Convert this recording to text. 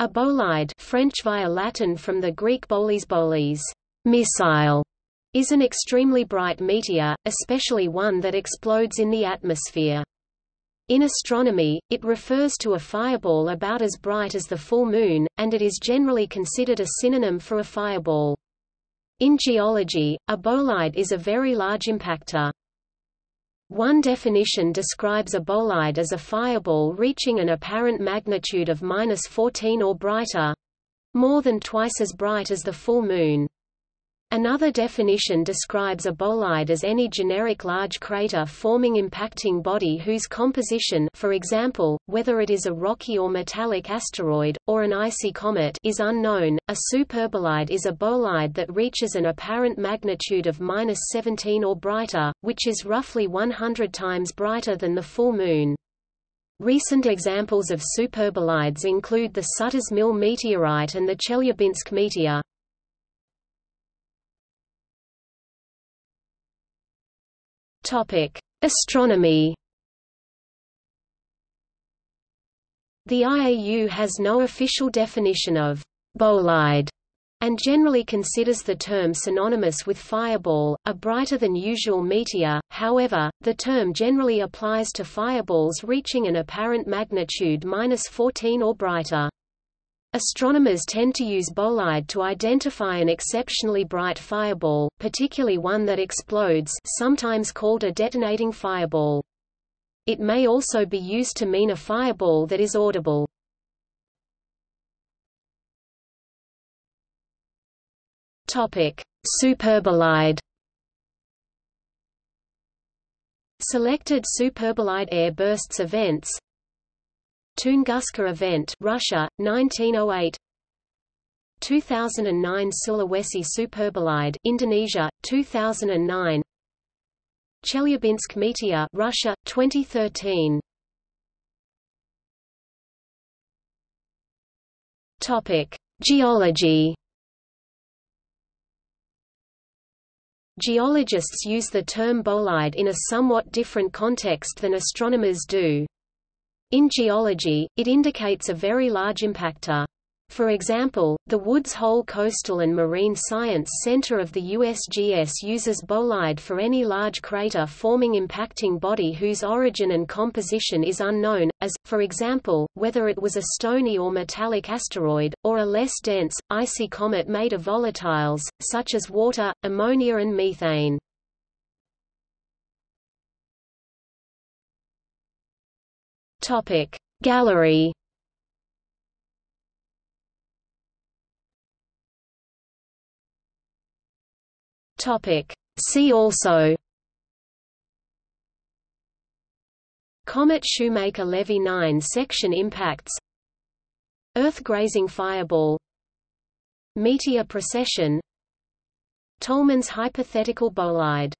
A bolide French via Latin from the Greek boles boles, missile, is an extremely bright meteor, especially one that explodes in the atmosphere. In astronomy, it refers to a fireball about as bright as the full moon, and it is generally considered a synonym for a fireball. In geology, a bolide is a very large impactor. One definition describes a bolide as a fireball reaching an apparent magnitude of 14 or brighter—more than twice as bright as the full moon. Another definition describes a bolide as any generic large crater-forming impacting body whose composition for example, whether it is a rocky or metallic asteroid, or an icy comet is unknown. A superbolide is a bolide that reaches an apparent magnitude of 17 or brighter, which is roughly 100 times brighter than the full moon. Recent examples of superbolides include the Sutter's Mill meteorite and the Chelyabinsk meteor. Topic: Astronomy. The IAU has no official definition of bolide and generally considers the term synonymous with fireball, a brighter than usual meteor. However, the term generally applies to fireballs reaching an apparent magnitude -14 or brighter. Astronomers tend to use bolide to identify an exceptionally bright fireball, particularly one that explodes sometimes called a detonating fireball. It may also be used to mean a fireball that is audible. Superbolide. Selected superbolide air bursts events Tunguska event Russia 1908 2009 Sulawesi superbolide Indonesia 2009 Chelyabinsk meteor Russia 2013 Topic Geology. Geologists use the term bolide in a somewhat different context than astronomers do. In geology, it indicates a very large impactor. For example, the Woods Hole Coastal and Marine Science Center of the USGS uses bolide for any large crater-forming impacting body whose origin and composition is unknown, as, for example, whether it was a stony or metallic asteroid, or a less dense, icy comet made of volatiles, such as water, ammonia and methane. Topic Gallery. Topic See also. Comet Shoemaker-Levy 9 section impacts. Earth grazing fireball. Meteor procession. Tollmann's hypothetical bolide